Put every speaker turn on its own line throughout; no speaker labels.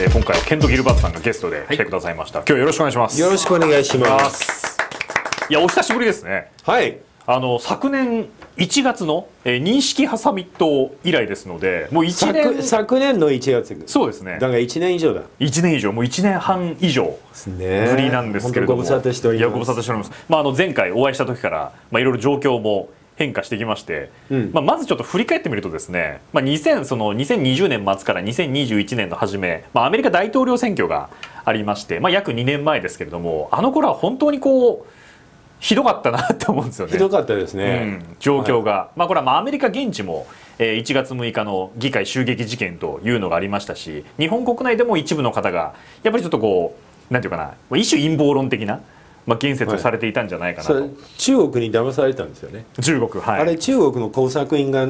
えー今回はケント・ギルバートさんがゲストで来てくださいました、今日はよろしくお願いします
よろしくお願いします。
いやお久しぶりですね
はい。
あの昨年1月の、えー認識派サミット以来ですのでもう1
昨
年
昨年の1月。
そうですね
だから1年以上だ。
1年以上もう1年半以上
ね
ぶりなんですけれども、
本当ご無沙汰しております。
いやご無沙汰しております。まああの前回お会いした時からまあいろいろ状況も変化してきまして、
うん
まあまずちょっと振り返ってみるとですね、まあ2000その2020年末から2021年の初め、まあアメリカ大統領選挙がありまして、まあ約2年前ですけれども、あの頃は本当にこうひどかったなって思うんですよね。
ひどかったです
う
ね。
ん、状況が、まあこれはまあアメリカ現地も、えー1月6日の議会襲撃事件というのがありましたし日本国内でも一部の方がやっぱりちょっとこうなんていうかな一種陰謀論的な、まあ、言説をされていたんじゃないかなと、
それ中国に騙されたんですよね。
中国はい
あれ中国の工作員が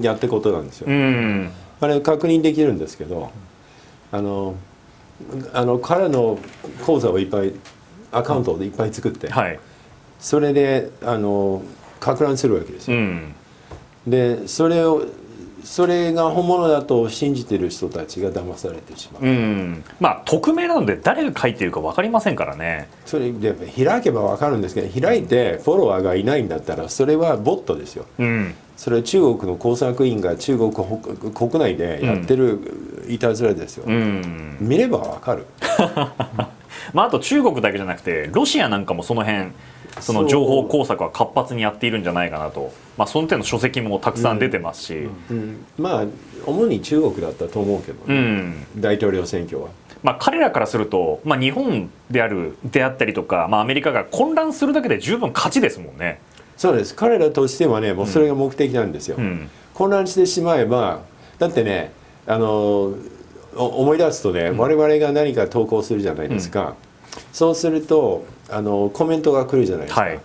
やってことなんですよ。
うん
あれ確認できるんですけど、あのあの彼の口座をいっぱいアカウントをいっぱい作って、
はい
それであのか乱するわけですよ。
うん
でそれをそれが本物だと信じてる人たちが騙されてしまう、
うん。まあ匿名なので誰が書いているか分かりませんからね。
それで開けば分かるんですけど開いてフォロワーがいないんだったらそれはボットですよ。
うん。
それは中国の工作員が中国ほ国内でやってるいたずらですよ、
うん。
見れば分かる
まああと中国だけじゃなくてロシアなんかもその辺その情報工作は活発にやっているんじゃないかなと、まあ、その点の書籍もたくさん出てますし、
うん。まあ主に中国だったと思うけど
う
ね、
ん。
大統領選挙は。
まあ、彼らからすると、まあ、日本であるであったりとか、まあ、アメリカが混乱するだけで十分勝ちですもんね。
そうです。彼らとしてはねもうそれが目的なんですよ、
うん。
混乱してしまえばだってねあのお思い出すとね、我々が何か投稿するじゃないですか、そうするとあのコメントが来るじゃないですか、
はい。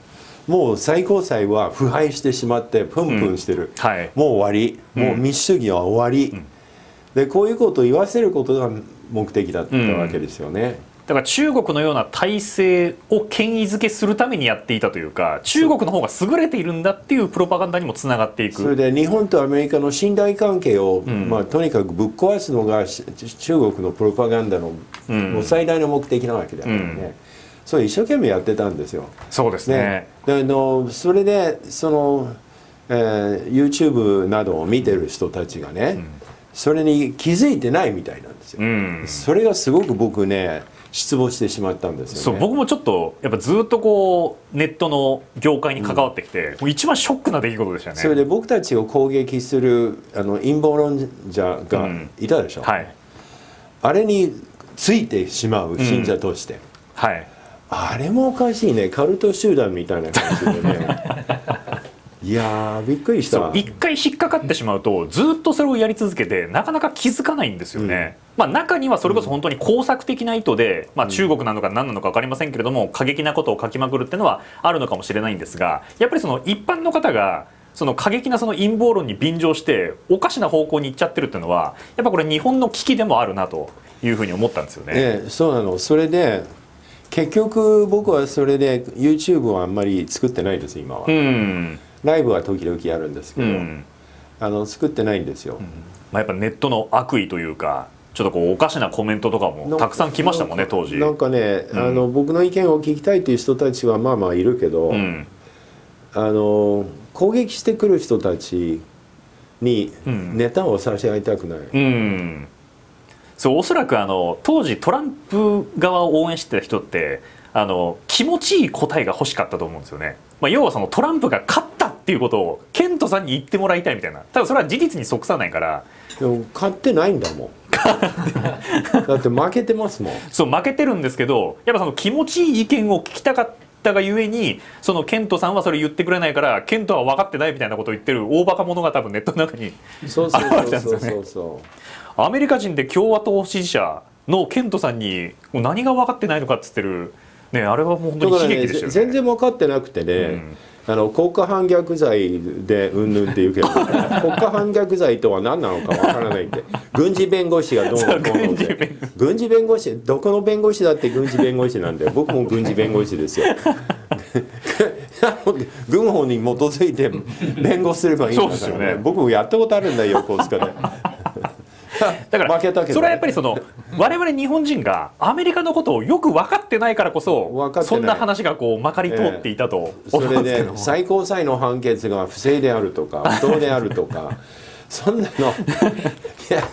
もう最高裁は腐敗してしまってプンプンしてる、
はい。
もう終わり、もう民主主義は終わり、でこういうことを言わせることが目的だったわけですよね。
だから中国のような体制を権威づけするためにやっていたというか中国の方が優れているんだっていうプロパガンダにもつながっていく。
それで日本とアメリカの信頼関係を、
ん。
まあ、とにかくぶっ壊すのがし中国のプロパガンダの、最大の目的なわけだからね、
うん。
それ一生懸命やってたんですよ。
そうですね。
ね、であのそれでその、えー YouTube などを見てる人たちがね、それに気づいてないみたいなんですよ。
うん。
それがすごく僕ね失望してしまったんですよね。
そう僕もちょっとやっぱずっとこうネットの業界に関わってきて、もう一番ショックな出来事でしたね。
それで僕たちを攻撃するあの陰謀論者がいたでしょ、
はい。
あれについてしまう信者として、
はい。
あれもおかしいね。カルト集団みたいな感じでね。いやーびっくりした。
一回引っかかってしまうとずっとそれをやり続けてなかなか気づかないんですよね、まあ、中にはそれこそ本当に工作的な意図で、まあ、中国なのか何なのか分かりませんけれども過激なことを書きまくるっていうのはあるのかもしれないんですがやっぱりその一般の方がその過激なその陰謀論に便乗しておかしな方向に行っちゃってるっていうのはやっぱこれ日本の危機でもあるなというふうに思ったんですよね。
ええそうなの。それで結局僕はそれで YouTube はあんまり作ってないです今は、
うん。
ライブは時々やるんですけど、
うん。
あの作ってないんですよ、
まあ、やっぱネットの悪意というかちょっとこうおかしなコメントとかもたくさん来ましたもんね当時。
なんかね、あの僕の意見を聞きたいという人たちはまあまあいるけど、
うん。
あの攻撃してくる人たちに
うん。
ネタを差し上げたくない、
うん、そうおそらくあの当時トランプ側を応援してた人ってあの気持ちいい答えが欲しかったと思うんですよね、まあ、要はそのトランプが勝ったっていうことをケントさんに言ってもらいたいみたいな。ただそれは事実に即さないから。
でも勝ってないんだもんだって。負けてますもん。
そう負けてるんですけどやっぱその気持ちいい意見を聞きたかったがゆえにそのケントさんはそれ言ってくれないからケントは分かってないみたいなことを言ってる大バカ者が多分ネットの中に
そうそうそうそうそ
アメリカ人で共和党支持者のケントさんに何が分かってないのかっつってる、ね、あれはもう本当に悲
うだからね
劇でしたよね。
全然分かってなくてね、
うん
あの国家反逆罪でうんぬんって言うけど国家反逆罪とは何なのか分からない って。軍事弁護士がどうのこうのっ
軍事
て。
弁
軍事弁護士どこの弁護士だって軍事弁護士なんで僕も軍事弁護士ですよ。軍法に基づいて弁護すればいいんだから
そうですよね。
僕もやったことあるんだよ横須賀で
だから
負けたけどね。
それはやっぱりその 我々日本人がアメリカのことをよく分かってないからこそそんな話がこうまかり通っていたと
それ
思うんですけども、
で最高裁の判決が不正であるとか 不当であるとかそんなの。いや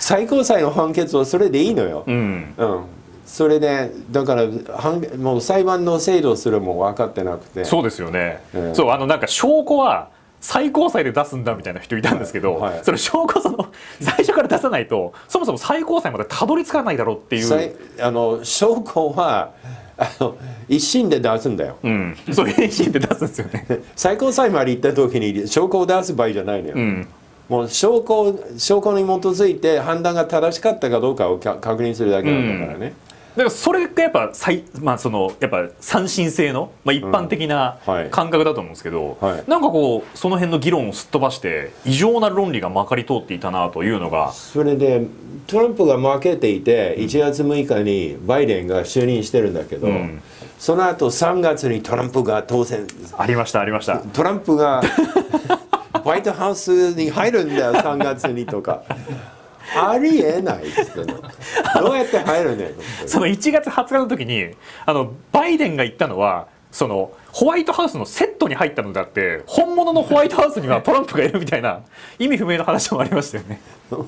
最高裁の判決はそれでいいのよ。
うん。
うん、それでだから判もう裁判の制度すらも分かってなくて。
そうですよね、
うん
そうあのなんか証拠は最高裁で出すんだみたいな人いたんですけど、
はい。はい。
それ証拠その 最初から出さないとそもそも最高裁までたどり着かないだろうっていう、
あの証拠はあの一審で出すんだよ。
うん、そういうシーンで出すんですよね。
最高裁まで行った時に証拠を出す場合じゃないのよ。
うん
もう証拠を証拠に基づいて判断が正しかったかどうかをか確認するだけなんだからね。
だからそれがやっぱ最、まあ、そのやっぱ三審制の、まあ、一般的な感覚だと思うんですけど、
はい。
なんかこうその辺の議論をすっ飛ばして異常な論理がまかり通っていたなというのが
それでトランプが負けていて1月6日にバイデンが就任してるんだけど、
うん。
その後3月にトランプが当選。
ありましたありました。
トランプがホワイトハウスに入るんだよ3月にとかありえないっつっての。どうやって入るねん
その1月20日の時にあのバイデンが言ったのはそのホワイトハウスのセットに入ったのであって本物のホワイトハウスには トランプがいるみたいな意味不明の話もありましたよね。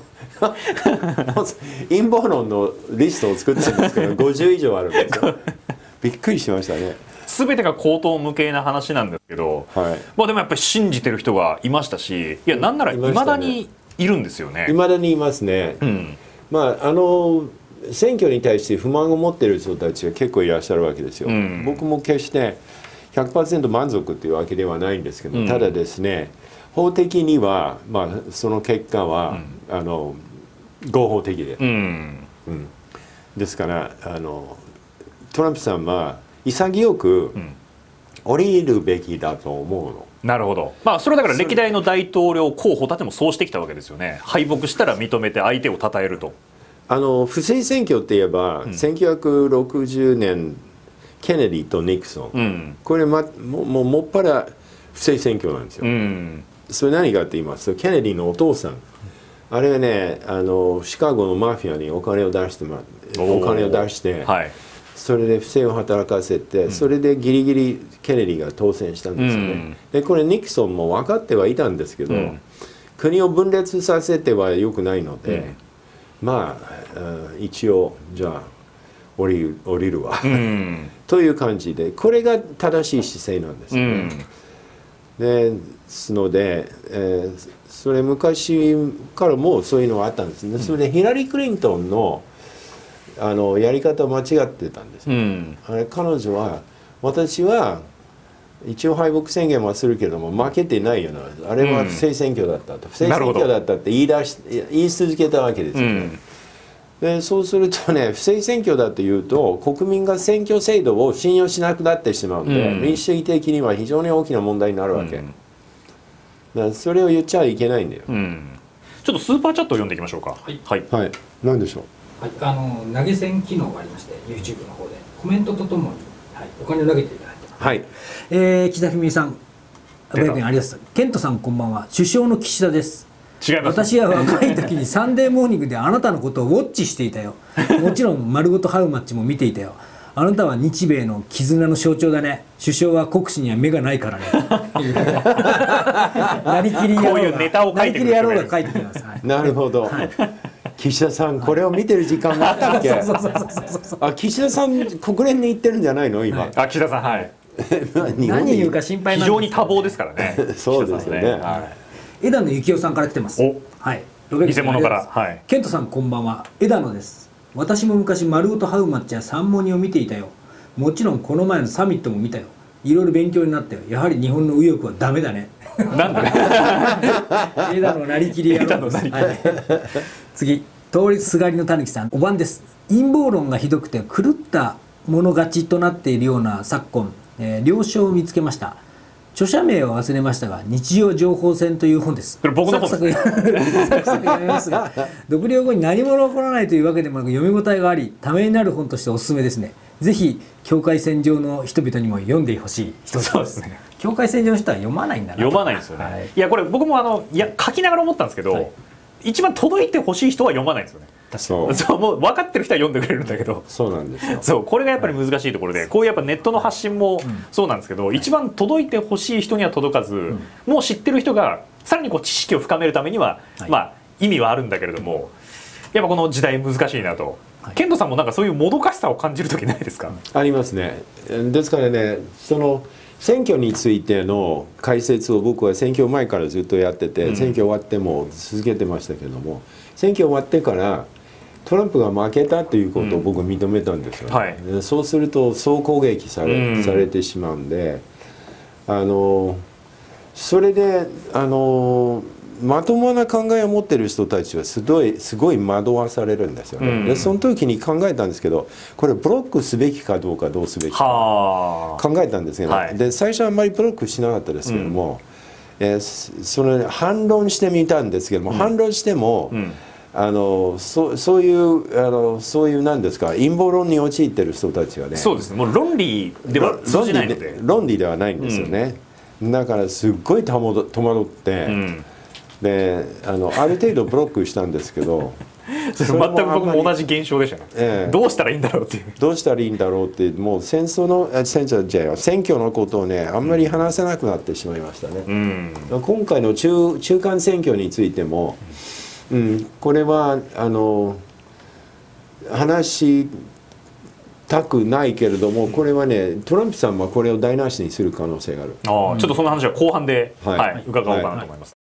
陰謀論のリストを作ってるんですけど50以上あるんですよ。びっくりしましたね。
全てが口頭無形な話なんですけど、
はい。
まあでもやっぱり信じてる人がいましたしいやなんならい
い
まだにいるんですよね。
いまだにいますね、
うん。
まああの選挙に対して不満を持っている人たちが結構いらっしゃるわけですよ、
うん。
僕も決して100%満足というわけではないんですけど、
うん。
ただですね法的には、まあ、その結果は、あの合法的で、
うん。
うん。ですからあのトランプさんは潔く
ん
降りるべきだと思うの。
なるほど、まあ、それだから歴代の大統領候補たちもそうしてきたわけですよね。敗北したら認めて相手を称えると。
あの不正選挙って言えば、1960年ケネディとニクソン、
うん。
これ、ま、もうもうもっぱら不正選挙なんですよ。
うん。
それ何かって言いますとケネディのお父さん。あれはねあのシカゴのマフィアにお金を出してもら
おー。
お金を出して、
はい
それで不正を働かせて、それでギリギリケネディが当選したんですよね。
うん。
でこれニクソンも分かってはいたんですけど、
うん。
国を分裂させてはよくないので、
うん。
まあうん一応じゃあ降りる降りるわ、
うん。
という感じでこれが正しい姿勢なんですね。
ん。
ですので、えーそれ昔からもうそういうのがあったんですね。それでヒラリー・クリントンのあのやり方を間違ってたんです。よ
うん。
あれ彼女は私は一応敗北宣言はするけれども負けてないよなあれは不正選挙だったと、不正選挙だったって言い出し言い続けたわけですよ、
うん。
でそうするとね 不正選挙だというと国民が選挙制度を信用しなくなってしまうんで、
うん。
民主主義的には非常に大きな問題になるわけ、
うん。
だそれを言っちゃいけないんだよ、
うん。ちょっとスーパーチャットを読んでいきましょうか。
はい。
はい、
はい。何でしょう？
はい、あの投げ銭機能がありまして YouTube の方でコメントとともに、はい、お金を投げていただいてます、
はい
えー、岸田文雄さん、ありがとうございます。ケントさんこんばんは。首相の岸田です。
違います
私は若い時にサンデーモーニングであなたのことをウォッチしていたよ。もちろん丸ごとハウマッチも見ていたよ。あなたは日米の絆の象徴だね。首相は国士には目がないからね。なりきり野郎が
こういうネタを書いてくる
なりきり野郎が書いてきます。はい
なるほど、岸田さんこれを見てる時間があったっけ？あ岸田さん国連に行ってるんじゃないの？今、
あ岸田さんはい。
日本に
何言うか心配
非
なんです
常に多忙ですからね。
そうですよね。
は
枝野幸男さんから来てます。
お。
はい。
偽物から。はい。
ケントさんこんばんは。枝野です。私も昔丸ごとハウマッチやサンモニを見ていたよ。もちろんこの前のサミットも見たよ。いろいろ勉強になったよ。やはり日本の右翼はダメだね。
いなんでね。
枝野なりきり野郎
枝野なりきり。
はい次通りすがりのたぬきさん。お晩です。陰謀論がひどくて狂った者勝ちとなっているような昨今、えー了承を見つけました。著者名は忘れましたが日常情報戦という本です。
これ僕の本です
サクサク読めますが独立後に何も起こらないというわけでもなく読み応えがありためになる本としておすすめですね。ぜひ境界線上の人々にも読んでほしい。一つ
そうですね。
境界線上の人は読まないんだなと。
読まないんですよね、
はい。
い、やこれ僕もあのいや書きながら思ったんですけど、
はい
一番届いてほしい人は読まないんですよね。
そう。
そうもう分かってる人は読んでくれるんだけど。
そうなんですよ。
そうこれがやっぱり難しいところでこういうやっぱネットの発信もそうなんですけど、一番届いてほしい人には届かず、もう知ってる人がさらにこう知識を深めるためには、
はい。
まあ意味はあるんだけれどもやっぱこの時代難しいなと、ケントさんもなんかそういうもどかしさを感じる時ないですか、
ありますね。ですからねその選挙についての解説を僕は選挙前からずっとやってて、
うん。
選挙終わっても続けてましたけども選挙終わってからトランプが負けたということを僕認めたんですよね、
はい。
でそうすると総攻撃され,、
うん。
されてしまうんであのそれであのまともな考えを持ってる人たちはすごいすごい惑わされるんですよね、
うん。
でその時に考えたんですけどこれブロックすべきかどうかどうすべきか
はあ。
考えたんですけど、
はい。
で最初はあんまりブロックしなかったですけども、えーそそれ反論してみたんですけども、反論しても、
うん。
あのそそういうあのそういうなんですか陰謀論に陥ってる人たちはね
そうですね。もう論理では
論理ではないんですよね、だからすっごい戸惑って、
うん
であのある程度ブロックしたんですけど
それ全く僕も同じ現象でしたね、
ええ
どうしたらいいんだろうっていう
どうしたらいいんだろうってもう戦争のあ戦争じゃ選挙のことをねあんまり話せなくなってしまいましたね。
うん
今回の中中間選挙についても、うん、これはあの話したくないけれどもこれはねトランプさんはこれを台無しにする可能性がある。
ああちょっとその話は後半で、は
はいい
伺おうかなと思います。